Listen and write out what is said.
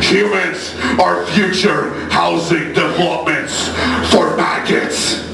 Humans are future housing developments for maggots.